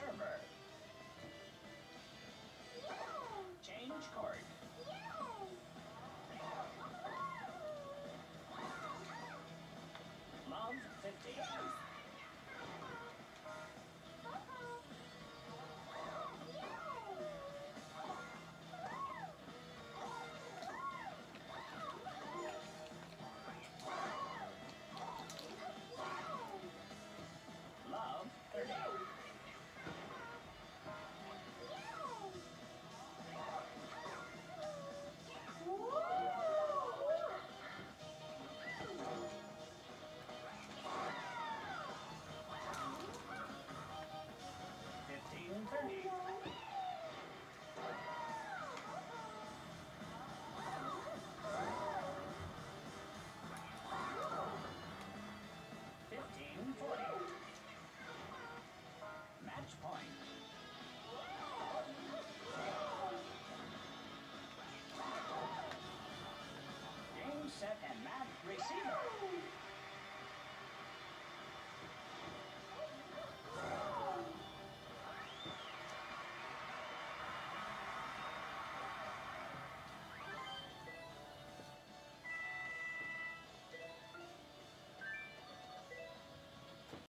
server. Change card. Love 50.